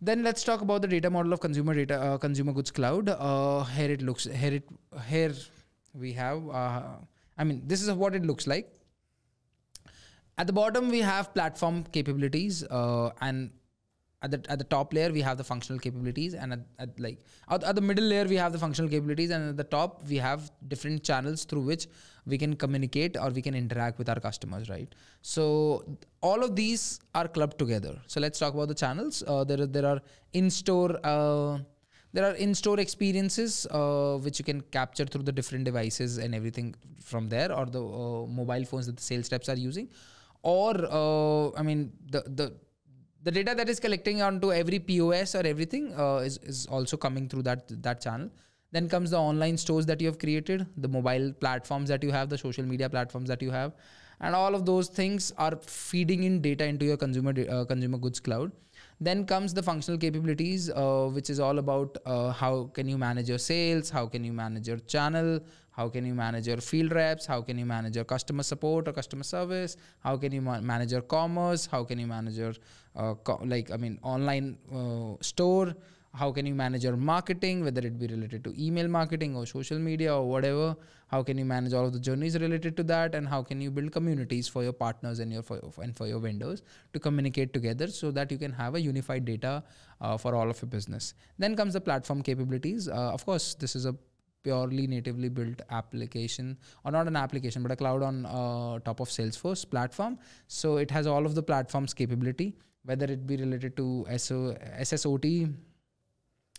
Then let's talk about the data model of consumer data, uh, consumer goods cloud. Uh, here it looks. Here it. Here we have. Uh, I mean, this is what it looks like. At the bottom, we have platform capabilities, uh, and at the at the top layer we have the functional capabilities and at, at like at, at, the middle layer we have the functional capabilities and at the top we have different channels through which we can communicate or we can interact with our customers right? So all of these are clubbed together. So let's talk about the channels. Uh, there, are, there are in-store uh, there are in-store experiences uh, which you can capture through the different devices and everything from there or the uh, mobile phones that the sales reps are using. Or uh, i mean the the the data that is collecting onto every POS or everything uh, is, is also coming through that that channel. Then comes the online stores that you have created, the mobile platforms that you have, the social media platforms that you have, and all of those things are feeding in data into your consumer uh, consumer goods cloud. Then comes the functional capabilities, uh, which is all about uh, how can you manage your sales, how can you manage your channel, how can you manage your field reps, how can you manage your customer support or customer service, how can you ma- manage your commerce, how can you manage your uh, like I mean online uh, store how can you manage your marketing whether it be related to email marketing or social media or whatever? How can you manage all of the journeys related to that? And how can you build communities for your partners and your for, and for your vendors to communicate together so that you can have a unified data uh, for all of your business? Then comes the platform capabilities. Uh, of course this is a purely natively built application or not an application but a cloud on uh, top of salesforce platform. So it has all of the platforms capability whether it be related to SO, ssot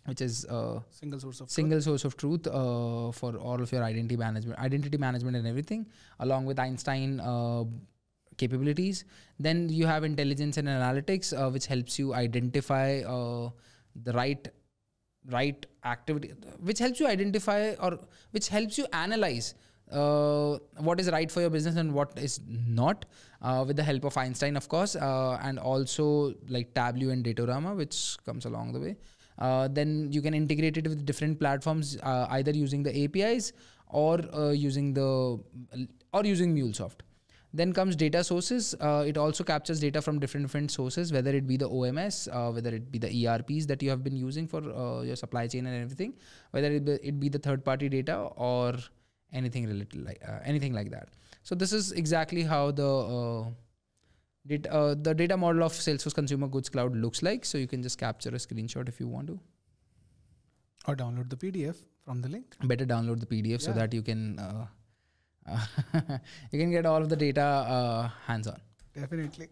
which is a single source of single truth. source of truth uh, for all of your identity management, identity management and everything, along with Einstein uh, capabilities. Then you have intelligence and analytics, uh, which helps you identify uh, the right right activity, which helps you identify or which helps you analyze uh, what is right for your business and what is not uh, with the help of Einstein, of course, uh, and also like Tableau and Datorama, which comes along the way. Uh, then you can integrate it with different platforms, uh, either using the APIs or uh, using the or using MuleSoft. Then comes data sources. Uh, it also captures data from different different sources, whether it be the OMS, uh, whether it be the ERPs that you have been using for uh, your supply chain and everything, whether it be, it be the third party data or anything related like anything like that. So this is exactly how the data, uh, the data model of Salesforce Consumer Goods Cloud looks like. So you can just capture a screenshot if you want to. Or download the PDF from the link. Better download the PDF yeah. so that you can uh, uh, you can get all of the data uh, hands on. Definitely.